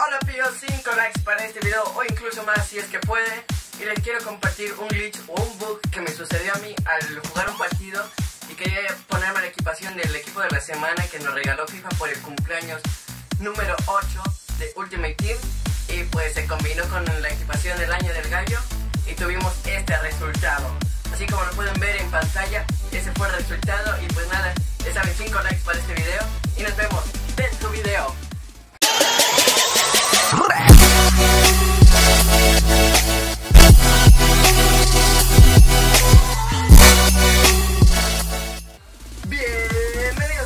Hola pido 5 likes para este video o incluso más si es que puede y les quiero compartir un glitch o un bug que me sucedió a mí al jugar un partido y quería ponerme la equipación del equipo de la semana que nos regaló FIFA por el cumpleaños número 8 de Ultimate Team y pues se combinó con la equipación del año del gallo y tuvimos este resultado. Así como lo pueden ver en pantalla, ese fue el resultado y pues nada, les saben 5 likes para este video y nos vemos en tu video. Bienvenidos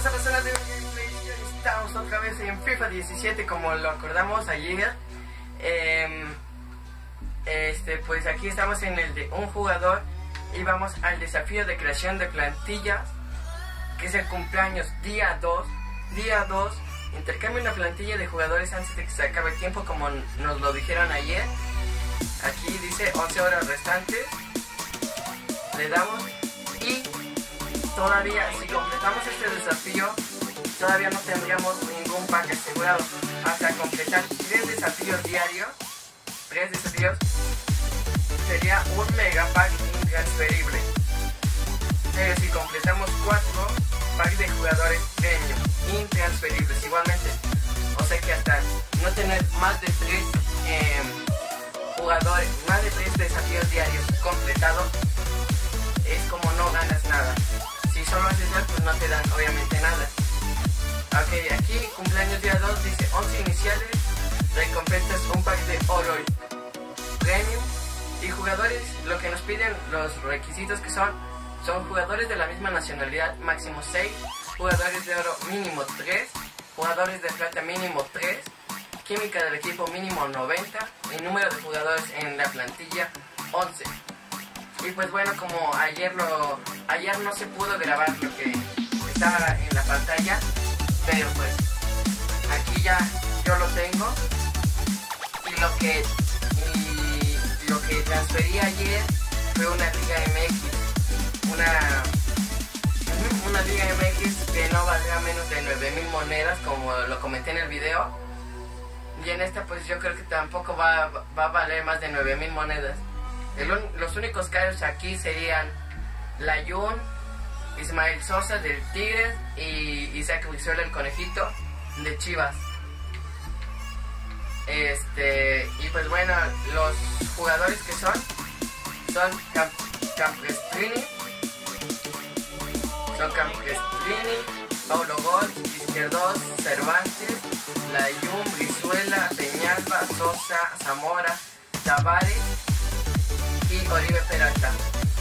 a la zona de. Estamos otra vez en FIFA 17 como lo acordamos ayer. Em, este, pues aquí estamos en el de un jugador y vamos al desafío de creación de plantillas que es el cumpleaños día 2. Día 2, intercambia una plantilla de jugadores antes de que se acabe el tiempo como nos lo dijeron ayer. Aquí dice 11 horas restantes. Le damos y todavía, si completamos este desafío, todavía no tendríamos ningún pack asegurado. Hasta completar 3 desafíos diarios, 3 desafíos, sería un mega pack intransferible. Pero si completamos 4 packs de jugadores tener más de 3 jugadores, más de 3 desafíos diarios completados, es como no ganas nada. Si solo haces eso, pues no te dan obviamente nada. Ok, aquí cumpleaños día 2 dice 11 iniciales, recompensas un pack de oro premium. Y jugadores, lo que nos piden los requisitos que son, son jugadores de la misma nacionalidad, máximo 6, jugadores de oro mínimo 3, jugadores de plata mínimo 3, química del equipo mínimo 90 y número de jugadores en la plantilla 11. Y pues bueno, como ayer lo ayer no se pudo grabar lo que estaba en la pantalla, pero pues aquí ya yo lo tengo y lo que lo que transferí ayer fue una Liga MX, una una Liga MX que no valía menos de 9000 monedas como lo comenté en el video. Y en esta pues yo creo que tampoco va, va a valer más de 9000 monedas. El los únicos caros aquí serían Layun, Ismael Sosa del Tigres y Isaac Brizuela el conejito de Chivas. Este, y pues bueno, los jugadores que son son Camp Campestrini, son Campestrini, Paulo Gol, Izquierdos, Cervantes, Layun, Brizuela, Peñalba, Sosa, Zamora, Tavares y Oribe Peralta.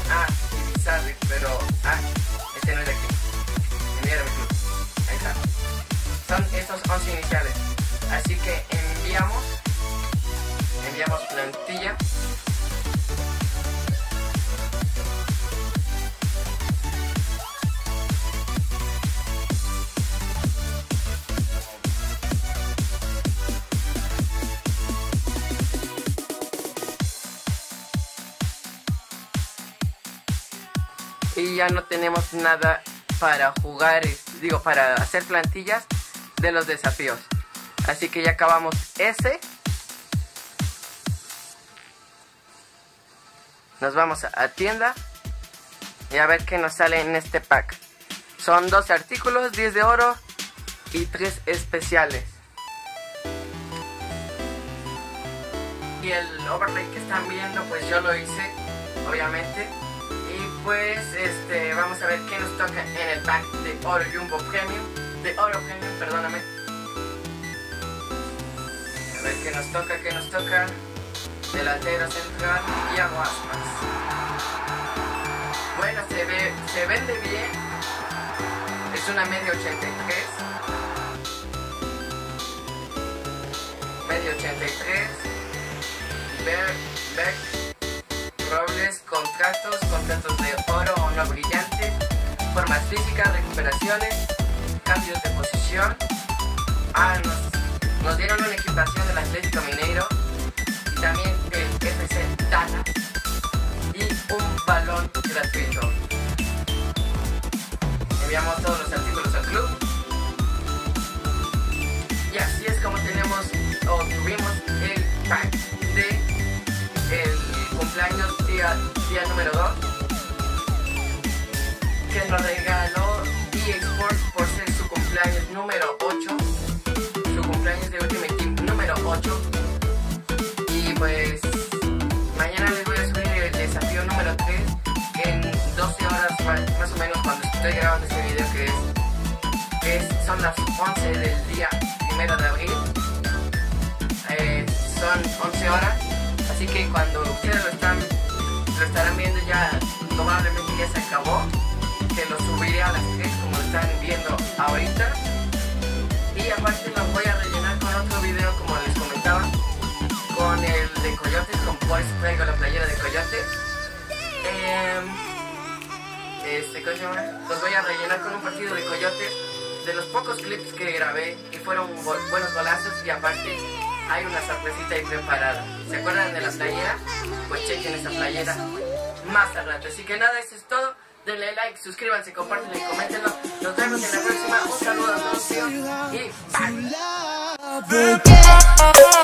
Ah, y Bizarri, pero. Ah, este no es de aquí. Enviar mi club. Ahí está. Son estos 11 iniciales. Así que enviamos. Enviamos plantilla. Y ya no tenemos nada para jugar, digo, para hacer plantillas de los desafíos. Así que ya acabamos ese. Nos vamos a tienda y a ver qué nos sale en este pack. Son 12 artículos, 10 de oro y 3 especiales. Y el overlay que están viendo, pues yo lo hice, obviamente pues este vamos a ver qué nos toca en el pack de Oro Jumbo Premium, de Oro Premium, perdóname. A ver qué nos toca, qué nos toca. Delantero central y aguaspas. Bueno, se ve, se vende bien. Es una media 83. Media 83. Beck, Beck Robles, contratos, contratos físicas, recuperaciones, cambios de posición. Ah, nos, dieron una equipación del Atlético Mineiro y también del FC Tala y un balón gratuito. Enviamos todos los artículos al club. Y así es como tenemos o tuvimos el pack de el cumpleaños día, día número 2 nos regaló EA Sports por ser su cumpleaños número 8, su cumpleaños de Ultimate Team número 8. Y pues mañana les voy a subir el desafío número 3 en 12 horas más o menos cuando estoy grabando este video que es, que es son las 11 del día primero de abril. Eh, son 11 horas, así que cuando ustedes lo están lo estarán viendo ya probablemente ya se acabó están viendo ahorita. Y aparte lo voy a rellenar con otro video como les comentaba con el de coyotes con por eso traigo la playera de coyotes. Eh, este ¿cómo se llama? los voy a rellenar con un partido de coyotes de los pocos clips que grabé y fueron buenos golazos y aparte hay una sorpresita ahí preparada. ¿se acuerdan de la playera? pues chequen esa playera más al rato así que nada eso es todo denle like, suscríbanse, compártanlo y coméntenlo. Nos vemos en la próxima. Un saludo a todos y bye.